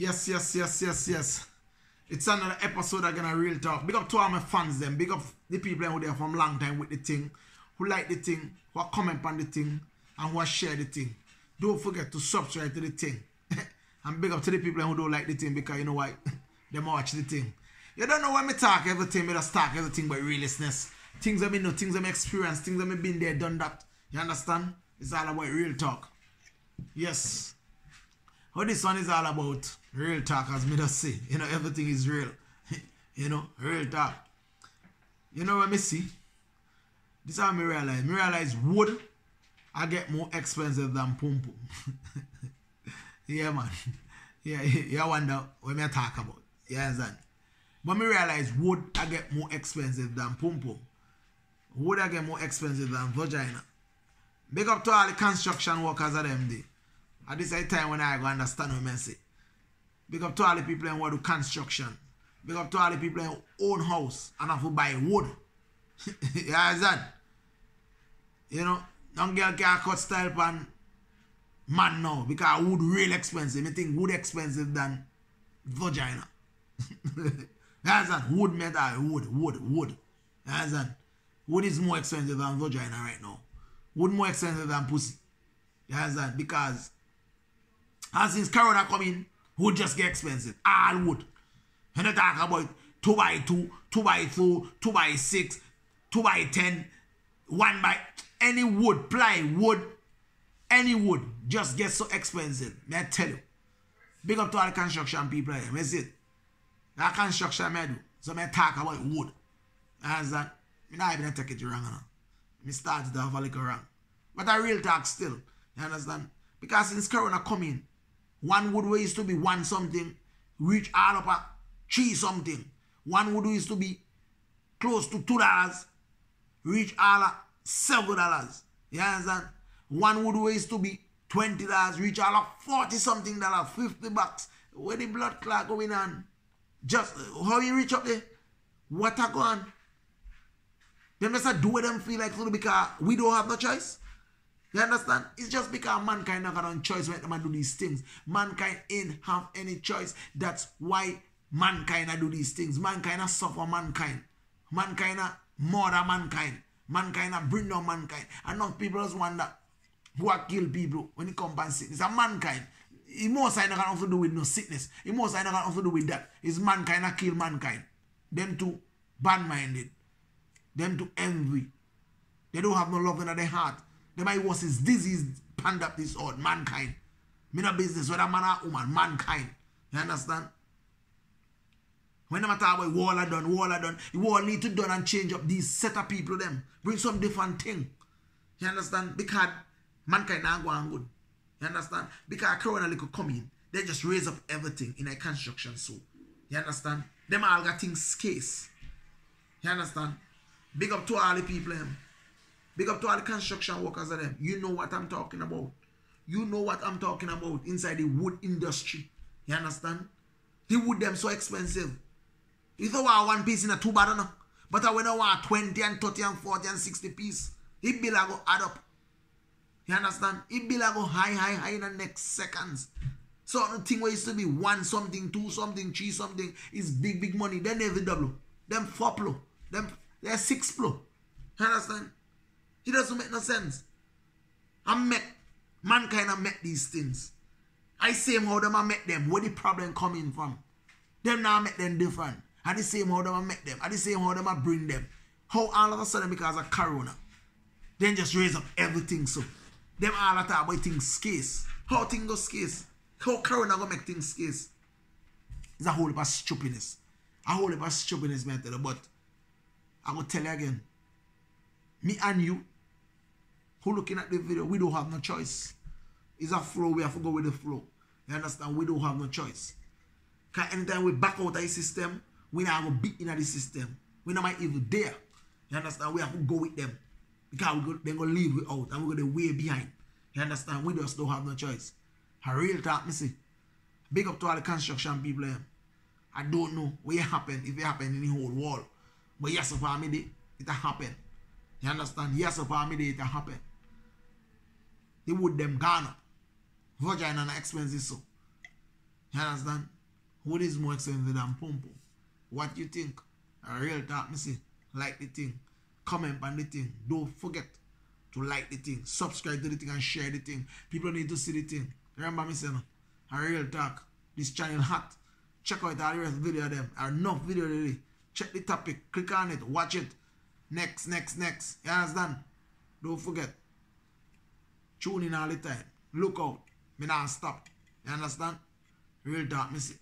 Yes, yes, yes, yes, yes. It's another episode of Gonna Real Talk. Big up to all my fans them. Big up the people who there from long time with the thing. Who like the thing, who comment on the thing, and who share the thing. Don't forget to subscribe to the thing. and big up to the people who don't like the thing because you know why? they watch the thing. You don't know when me talk everything, me just talk everything by realness. Things that me know, things that me experience, things that me been there, done that. You understand? It's all about real talk. Yes. What this one is all about, real talk as me just say. You know, everything is real. you know, real talk. You know what me see? This is how me realize. Me realize wood I get more expensive than pum pum. yeah man. Yeah, you wonder what me talk about. Yeah, understand? But me realize wood I get more expensive than pum pum. Wood I get more expensive than vagina. Big up to all the construction workers of them day. At this time when I go understand what I say. Big up to all the people who do construction. Big up to all the people who own house and have to buy wood. Yeah, you understand? You know, young girl can't cut style pan man now because wood real expensive. I think wood expensive than vagina. you that Wood metal, wood, wood, wood. You understand? Wood is more expensive than vagina right now. Wood more expensive than pussy. You that Because and since Corona come in, wood just get expensive. All wood. And they talk about 2 by 2, 2 by 4, 2 by 6, 2 by 10, 1 by any wood, ply wood, any wood just gets so expensive. May I tell you. Big up to all the construction people here. See it. That construction me do. So me talk about wood. Understand? Me not even take it wrong. Now. Me started to have a little wrong. But I real talk still. You understand? Because since Corona come in, one wood used to be one something, reach all up at three something. One wood used to be close to two dollars, reach all at seven dollars. You understand? One wood used to be twenty dollars, reach all at forty something dollars, fifty bucks. Where the blood clot going on? Just uh, how you reach up there? What a go on? Them just do what them feel like to because we don't have no choice. You understand? It's just because mankind not got on choice when them do these things. Mankind ain't have any choice. That's why mankind do these things. Mankind suffer mankind. Mankind murder mankind. Mankind bring down mankind. Enough people just wonder who are kill people when it comes to sickness. It's a mankind. It most not got nothing to do with no sickness. It most not got nothing to do with that. It's mankind that kill mankind. Them too bad-minded. Them too envy. They don't have no love in their heart. The might was his disease panned up this odd mankind. Me no business whether man or woman, mankind. You understand? When I'm talk about wall are done, wall are done, the wall need to done and change up these set of people them. Bring some different thing. You understand? Because mankind not going good. You understand? Because Corona little come in, they just raise up everything in a construction so. You understand? Them all got things scarce. You understand? Big up to all the people them. Big up to all the construction workers of them. You know what I'm talking about. You know what I'm talking about inside the wood industry. You understand? The wood them so expensive. You don't want one piece in a two bad enough. But I when I want 20 and 30 and 40 and 60 piece, it bill go add up. You understand? It bill go high, high, high in the next seconds. So the thing where used to be one something, two something, three something is big, big money. Then every double. Them four blow. Them they're six blow. You understand? It doesn't make no sense. I met mankind I met these things. I say how them I met them. Where the problem coming from? Them now met them different. I the same how them I met them. I the same how them I bring them. How all of a sudden because of Corona, then just raise up everything so. Them all at talk about things scarce. How things go scarce? How Corona gonna make things scarce? It's a whole heap of stupidness. A whole heap of stupidness, man. But I will tell you again. Me and you, who looking at the video, we don't have no choice. It's a flow, we have to go with the flow. You understand? We don't have no choice. Because anytime we back out of the system, we not going to beat in the system. We not might even dare. You understand? We have to go with them. Because we go, they're going to leave we out and we're going to way behind. You understand? We just don't have no choice. A real talk, me see. Big up to all the construction people here. I don't know what happened, if it happened in the whole world. But yes, for me, it happened. You understand? Yes, for me, it happen. The wood them gone up. Vagina and expensive so. You understand? Who is more expensive than Pumpo? What you think? A real talk, see. Like the thing. Comment on the thing. Don't forget to like the thing. Subscribe to the thing and share the thing. People need to see the thing. Remember me saying, a real talk. This channel hot. Check out all the rest video them. Enough video already. Check the topic. Click on it. Watch it. Next, next, next. You understand? Don't forget. Tune in all the time. Look out. Me not stop. You understand? Real dark see.